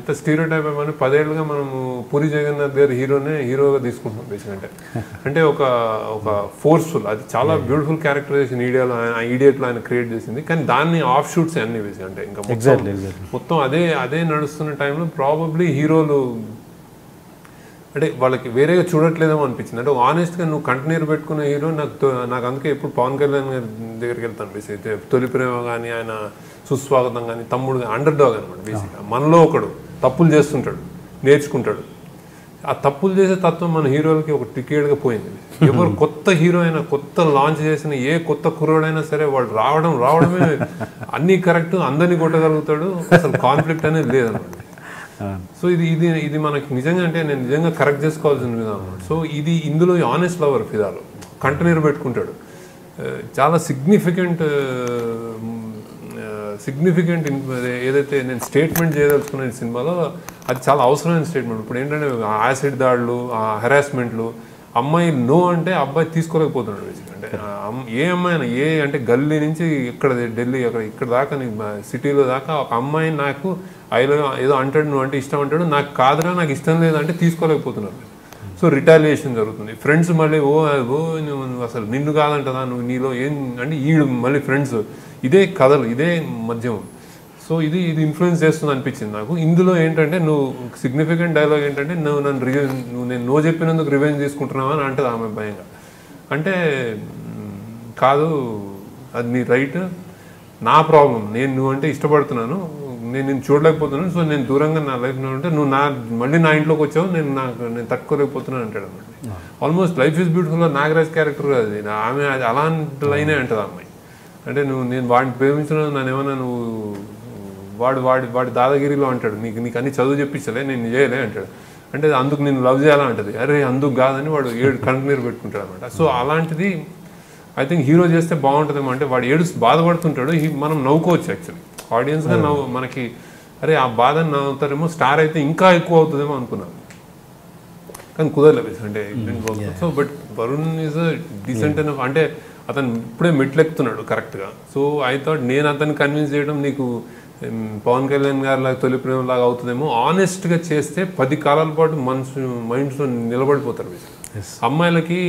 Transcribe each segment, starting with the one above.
ఎంత stereo type అని పదేళ్ళుగా మనము పూరి జగన్నాథ్ గారి హీరోనే హీరోగా తీసుకుంటున్నాం బేసిక్ అంటే అంటే ఒక ఒక ఫోర్స్ఫుల్ అది చాలా బ్యూటిఫుల్ క్యారెక్టరైజేషన్ ఈడియాలో ఆయన ఈడియట్లో ఆయన క్రియేట్ చేసింది. కానీ దాన్ని ఆఫ్ షూట్స్ అన్ని అంటే ఇంకా మొత్తం అదే అదే నడుస్తున్న టైంలో ప్రాబబ్లీ హీరోలు అంటే వాళ్ళకి వేరేగా చూడట్లేదేమో అనిపించింది. అంటే ఆనెస్ట్గా నువ్వు కంటిన్యూ పెట్టుకున్న హీరో నాకు నాకు అందుకే ఎప్పుడు పవన్ కళ్యాణ్ గారి దగ్గరికి వెళ్తాను బేసిక్ తొలి ప్రేమ కానీ ఆయన సుస్వాగతం కానీ తమ్ముడు అండర్ డాగ్ అనమాట బేసిక్గా మనలో ఒకడు. తప్పులు చేస్తుంటాడు నేర్చుకుంటాడు. ఆ తప్పులు చేసే తత్వం మన హీరోలకి ఒక టికెట్గా పోయింది. ఎవరు కొత్త హీరో అయినా కొత్త లాంచ్ చేసిన ఏ కొత్త కుర్రోడైనా సరే వాడు రావడం రావడమే అన్నీ కరెక్ట్ అందరినీ కొట్టగలుగుతాడు. అసలు కాన్ఫ్లిక్ట్ అనేది లేదన్నమాట సో ఇది ఇది ఇది మనకి నిజంగా అంటే నేను నిజంగా కరెక్ట్ చేసుకోవాల్సిన విధానం సో ఇది ఇందులో ఆనెస్ట్ లవర్ ఫిదాలో కంటిన్యూ పెట్టుకుంటాడు. చాలా సిగ్నిఫికెంట్ సిగ్నిఫికెంట్ ఏదైతే నేను స్టేట్మెంట్ చేయదలుచుకున్నాను సినిమాలో అది చాలా అవసరమైన స్టేట్మెంట్ ఇప్పుడు ఏంటంటే యాసిడ్ దాడులు హెరాస్మెంట్లు అమ్మాయి నో అంటే అబ్బాయి తీసుకోలేకపోతున్నాడు బేసిక్ అంటే ఏ అమ్మాయి అయినా ఏ అంటే గల్లీ నుంచి ఇక్కడ ఢిల్లీ అక్కడ ఇక్కడ దాకా సిటీలో దాకా ఒక అమ్మాయి నాకు ఐలో ఏదో అంటాడు నువ్వు అంటే ఇష్టం అంటాడు నాకు కాదురా నాకు ఇష్టం లేదంటే తీసుకోలేకపోతున్నాడు సో రిటాలియేషన్ జరుగుతుంది. ఫ్రెండ్స్ మళ్ళీ ఓ ఓ నువ్వు అసలు నిన్ను కాదంటదా? నువ్వు నీలో ఏం అంటే ఈడు మళ్ళీ ఫ్రెండ్స్. ఇదే కథలు ఇదే మద్యం సో ఇది ఇది ఇన్ఫ్లుయెన్స్ చేస్తుంది అనిపించింది నాకు. ఇందులో ఏంటంటే నువ్వు సిగ్నిఫికెంట్ డైలాగ్ ఏంటంటే నువ్వు నన్ను రివెంజ్ నువ్వు నేను నో చెప్పినందుకు రివెంజ్ తీసుకుంటున్నావా అని అంటది ఆమె భయంగా. అంటే కాదు అది నీ రైట్ నా ప్రాబ్లం నేను నువ్వు అంటే ఇష్టపడుతున్నాను. నేను నేను చూడలేకపోతున్నాను. సో నేను దూరంగా నా లైఫ్ ఉంటే నువ్వు నా మళ్ళీ నా ఇంట్లోకి వచ్చావు. నేను నాకు నేను తట్టుకోలేకపోతున్నాను అంటాడు అనమాట almost life is beautiful Nagaraj character అది. ఆమె అది అలాంటి లైనే అంటది అమ్మాయి. అంటే నువ్వు నేను వాడిని ప్రేమించడం నన్ను ఏమన్నా నువ్వు వాడు వాడి వాడి దాదాగిరిలో అంటాడు. నీకు నీకు అన్ని చదువు చెప్పించలే నేను చేయలే అంటాడు. అంటే అందుకు నేను లవ్ చేయాలా అంటది. అరే అందుకు కాదని వాడు ఏడు కంటిన్యూ పెట్టుకుంటాడు అనమాట సో అలాంటిది ఐ థింక్ హీరో చేస్తే బాగుంటుందేమో అంటే వాడు ఏడు బాధపడుతుంటాడు. మనం నవ్వుకోవచ్చు యాక్చువల్లీ ఆడియన్స్గా నవ్వు మనకి అరే ఆ బాధని నవ్వుతారేమో స్టార్ అయితే ఇంకా ఎక్కువ అవుతుందేమో అనుకున్నాను కానీ కుదరలేదు అంటే so but Varun is decent అని అంటే అతను ఇప్పుడే మెట్లెక్కుతున్నాడు కరెక్ట్గా. సో ఐ థాట్ నేను అతన్ని కన్విన్స్ చేయడం నీకు పవన్ కళ్యాణ్ గారి లాగా తొలి ప్రేమ లాగా అవుతుందేమో ఆనెస్ట్గా చేస్తే పది కాలాల పాటు మనసు మైండ్స్లో నిలబడిపోతారు. అమ్మాయిలకి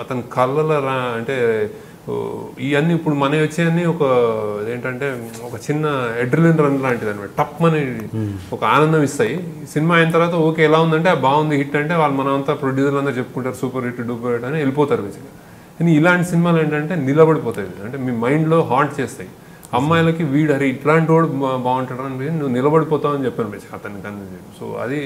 అతని కళ్ళల రా అంటే ఇవన్నీ ఇప్పుడు మనవి వచ్చేయన్నీ ఒక ఏంటంటే ఒక చిన్న ఎడ్రిలిన్ రన్ లాంటిది అనమాట. టప్ అని ఒక ఆనందం ఇస్తాయి. సినిమా అయిన తర్వాత ఓకే ఎలా ఉందంటే "ఆ, బాగుంది హిట్ అంటే వాళ్ళు మనం అంతా ప్రొడ్యూసర్లు అందరూ చెప్పుకుంటారు సూపర్ హిట్ డూపర్ హిట్ అని వెళ్ళిపోతారు బేసిక్గా కానీ ఇలాంటి సినిమాలు ఏంటంటే నిలబడిపోతాయి. అంటే మీ మైండ్లో హాంట్ చేస్తాయి. అమ్మాయిలకి వీడు అరే ఇట్లాంటి వాడు బాగుంటాడు అని నువ్వు నిలబడిపోతావు అని చెప్పాను బేసిక్ అతన్ని కన్విన్స్ సో అది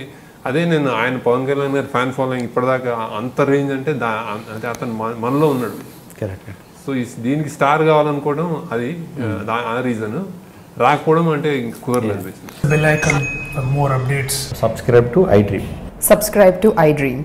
అదే నేను ఆయన పవన్ కళ్యాణ్ గారి ఫ్యాన్ ఫాలోయింగ్ ఇప్పటిదాకా అంత రేంజ్ అంటే దా అంటే అతను మన- మనలో ఉన్నాడు. కరెక్ట్ సో ఈ దీనికి స్టార్ కావాలనుకోవడం అది దా- ఆ రీజన్ రాకపోవడం అంటే అనిపించింది bell icon for more updates. Subscribe to iDream